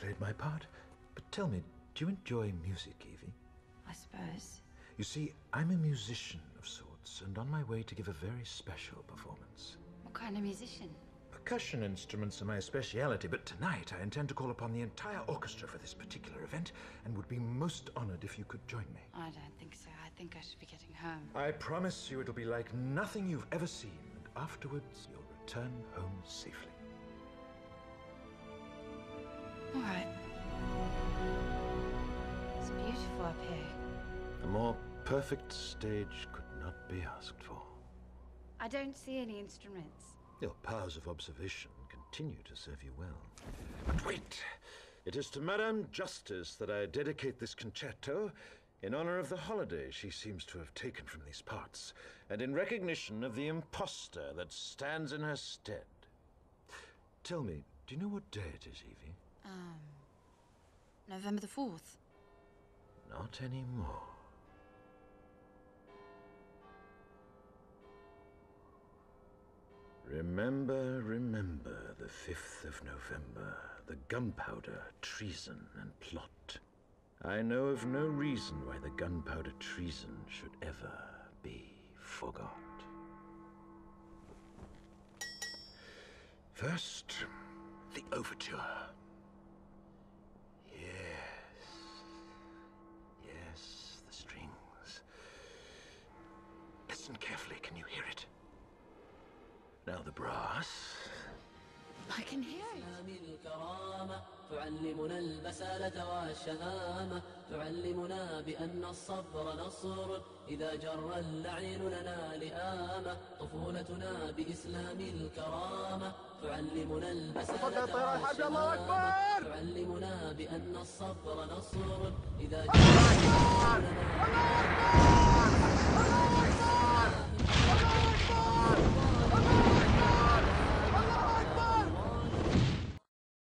played my part. But tell me, do you enjoy music, Evie? I suppose. You see, I'm a musician of sorts, and on my way to give a very special performance. What kind of musician? Percussion instruments are my speciality, but tonight I intend to call upon the entire orchestra for this particular event, and would be most honored if you could join me. I don't think so. I think I should be getting home. I promise you it'll be like nothing you've ever seen, and afterwards you'll return home safely. Up here. A more perfect stage could not be asked for. I don't see any instruments. Your powers of observation continue to serve you well. But wait! It is to Madame Justice that I dedicate this concerto in honor of the holiday she seems to have taken from these parts, and in recognition of the impostor that stands in her stead. Tell me, do you know what day it is, Evie? Um, November the 4th. Not anymore. Remember, remember the 5th of November, the gunpowder, treason, and plot. I know of no reason why the gunpowder treason should ever be forgot. First, the overture. Listen carefully, can you hear it? Now the brass. I can hear it. الكرامة تعلمنا البسالة والشهامة تعلمنا بأن الصبر نصر إذا جر اللعين لنا لئامة طفولتنا بإسلام الكرامة تعلمنا البسالة والشهامة تعلمنا بأن الصبر نصر إذا جر